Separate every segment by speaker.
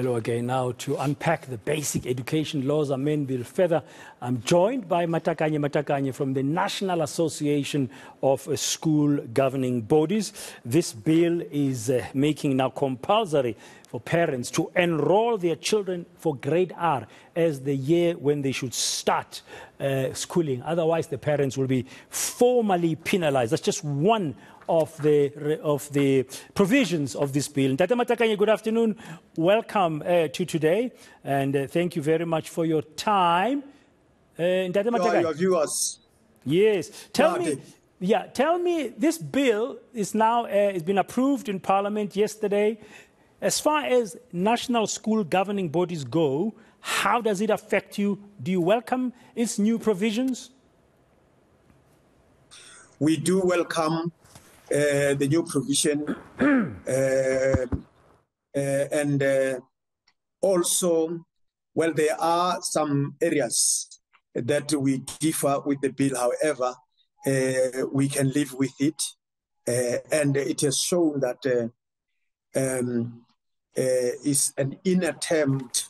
Speaker 1: Hello again. Now to unpack the basic education laws amendment further, I'm joined by Matakanye Matakanye from the National Association of School Governing Bodies. This bill is uh, making now compulsory for parents to enroll their children for grade R as the year when they should start uh, schooling. Otherwise, the parents will be formally penalized. That's just one of the, of the provisions of this bill. Tata Matakanye, good afternoon. Welcome uh, to today, and uh, thank you very much for your time.
Speaker 2: Uh, Matakanye. Your viewers.
Speaker 1: Yes. Tell me. Yeah, tell me, this bill is now, uh, it's been approved in Parliament yesterday. As far as national school governing bodies go, how does it affect you? Do you welcome its new provisions?
Speaker 2: We do welcome the new provision, uh, uh, and also, well, there are some areas that we differ with the bill. However, we can live with it, and it has shown that um, is an in attempt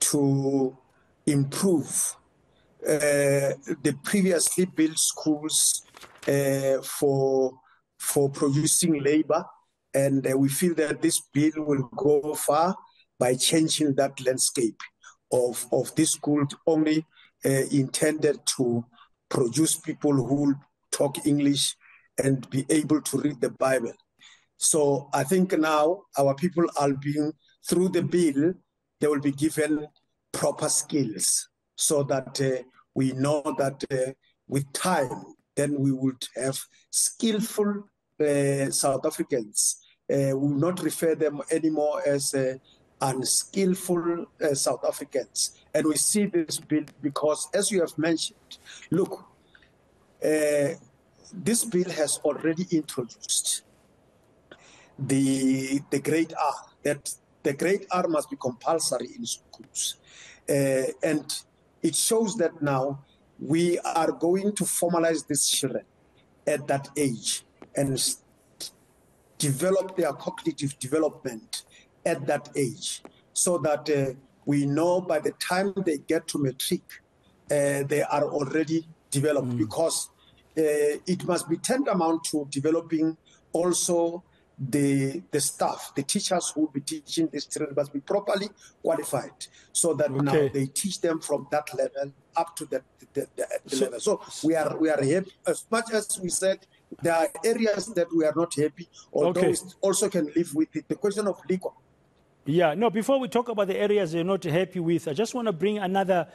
Speaker 2: to improve uh, the previously built schools uh, for for producing labor. And uh, we feel that this bill will go far by changing that landscape of, of this school only uh, intended to produce people who talk English and be able to read the Bible. So I think now our people are being, through the bill, they will be given proper skills so that uh, we know that uh, with time then we would have skillful South Africans. Uh, will not refer them anymore as uh, unskillful uh, South Africans. And we see this bill because, as you have mentioned, look, uh, this bill has already introduced the, the grade R, that the grade R must be compulsory in schools. Uh, and it shows that now we are going to formalize these children at that age and develop their cognitive development at that age so that uh, we know by the time they get to matric, uh, they are already developed mm. because uh, it must be tantamount to developing also the the staff, the teachers who will be teaching these children must be properly qualified so that okay. now they teach them from that level up to the, the, the, the so, level. So we are we are happy as much as we said there are areas that we are not happy, although okay. we also can live with it. The question of legal.
Speaker 1: Yeah, no, before we talk about the areas you're not happy with, I just want to bring another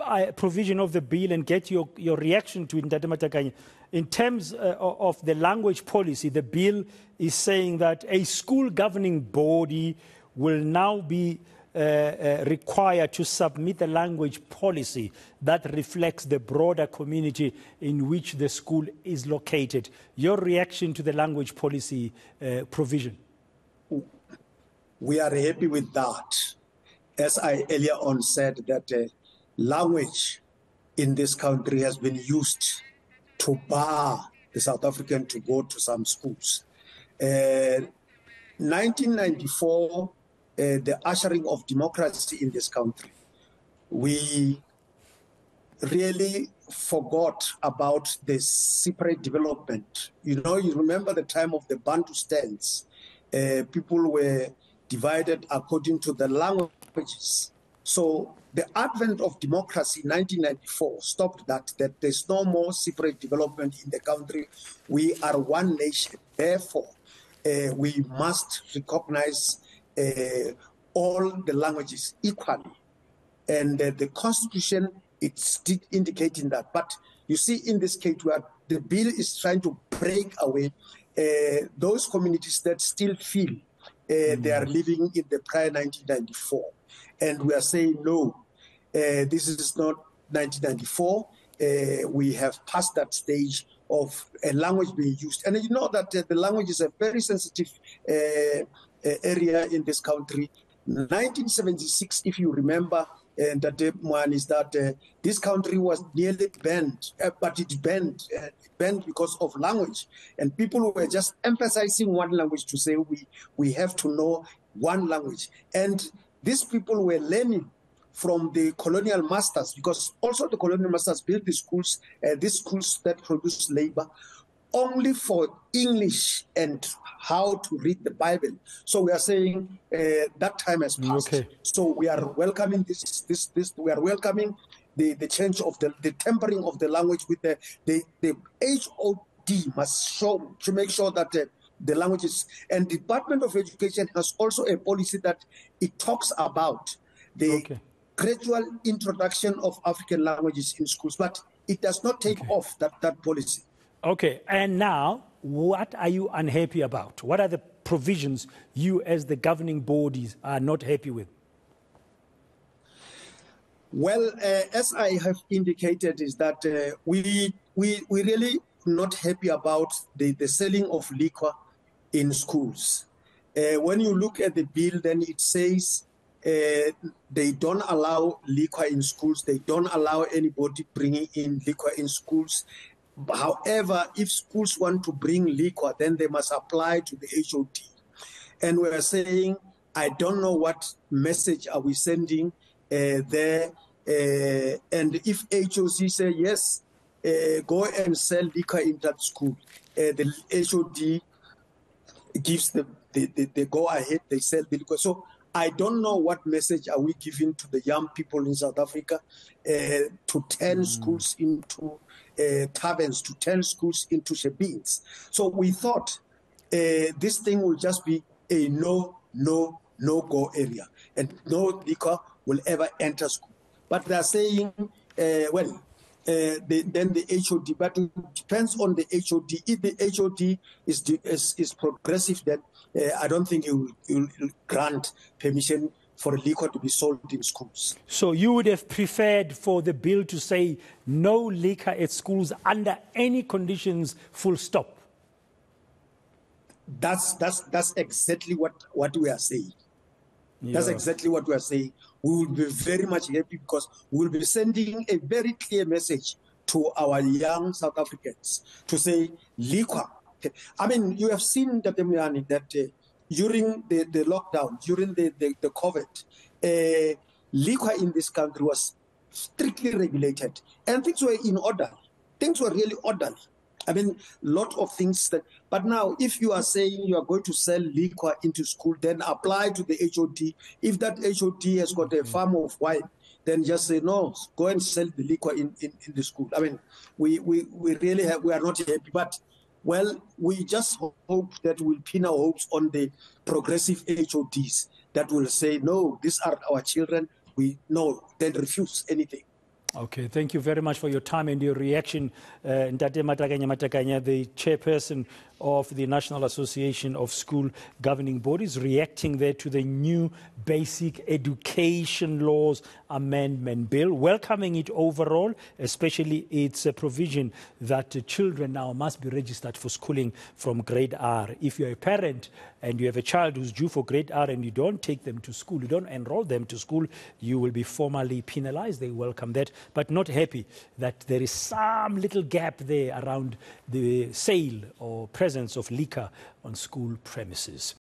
Speaker 1: uh, provision of the bill and get your, your reaction to it, In terms uh, of the language policy, the bill is saying that a school governing body will now be uh, uh, required to submit a language policy that reflects the broader community in which the school is located. Your reaction to the language policy uh, provision?
Speaker 2: We are happy with that. As I earlier on said, that uh, language in this country has been used to bar the South African to go to some schools. 1994 uh, the ushering of democracy in this country, we really forgot about the separate development. You know, you remember the time of the Bantustans. Uh, people were divided according to the languages. So the advent of democracy in 1994 stopped that, that there's no more separate development in the country. We are one nation. Therefore, uh, we must recognize uh, all the languages equally. And uh, the Constitution, it's indicating that. But you see, in this case, where the bill is trying to break away uh, those communities that still feel mm. they are mm. living in the prior 1994. And we are saying, no, uh, this is not 1994. Uh, we have passed that stage of a language being used. And you know that uh, the language is a very sensitive area in this country. 1976, if you remember, and that one is that uh, this country was nearly banned, uh, but it banned, uh, banned because of language, and people were just emphasizing one language to say we we have to know one language, and these people were learning from the colonial masters because also the colonial masters built the schools, these schools that produce labor only for English and how to read the Bible. So we are saying uh, that time has passed.
Speaker 1: Okay.
Speaker 2: So we are welcoming this, this, this. We are welcoming the, the change of the, the tempering of the language with the the, the HOD must show to make sure that uh, the languages and Department of Education has also a policy that it talks about the
Speaker 1: Okay.
Speaker 2: gradual introduction of African languages in schools, but it does not take off that, that policy.
Speaker 1: Okay, and now, what are you unhappy about? What are the provisions you, as the governing bodies, are not happy with?
Speaker 2: Well, uh, as I have indicated, is that uh, we we we really not happy about the, the selling of liquor in schools. Uh, when you look at the bill, then it says uh, they don't allow liquor in schools. They don't allow anybody bringing in liquor in schools. However, if schools want to bring liquor, then they must apply to the HOD. And we are saying, I don't know what message are we sending uh, there. Uh, and if HOD say yes, uh, go and sell liquor in that school, uh, the HOD gives the, the, the, the go ahead, they sell the liquor. So I don't know what message are we giving to the young people in South Africa uh, to turn schools into uh, taverns, to turn schools into shebeens. So we thought uh, this thing will just be a no, no, no go area, and no liquor will ever enter school. But they are saying, uh, well, uh, the, then the HOD, but it depends on the HOD. If the HOD is is, is progressive, then uh, I don't think it will, grant permission for liquor to be sold in schools.
Speaker 1: So, you would have preferred for the bill to say no liquor at schools under any conditions, full stop.
Speaker 2: That's that's that's exactly what what we are saying. That's exactly what we are saying. We will be very much happy because we will be sending a very clear message to our young South Africans to say liquor. I mean, you have seen that uh, during the, the lockdown, during the, the, the COVID, uh, liquor in this country was strictly regulated and things were in order. Things were really orderly. I mean, lot of things that. But now, if you are saying you are going to sell liquor into school, then apply to the HOD. If that HOD has got a mm-hmm. farm of wine, then just say no. Go and sell the liquor in, in, in the school. I mean, we, we, we really have we are not happy, but well, we just hope that we'll pin our hopes on the progressive HODs that will say no. These are our children. We no, then refuse anything.
Speaker 1: Okay, thank you very much for your time and your reaction. Uh, Ntate Matakanye Matakanye, the chairperson of the National Association of School Governing Bodies, reacting there to the new Basic Education Laws Amendment Bill, welcoming it overall, especially its uh, provision that children now must be registered for schooling from grade R. If you're a parent and you have a child who's due for grade R and you don't take them to school, you don't enroll them to school, you will be formally penalized. They welcome that, but not happy that there is some little gap there around the sale or presence of liquor on school premises.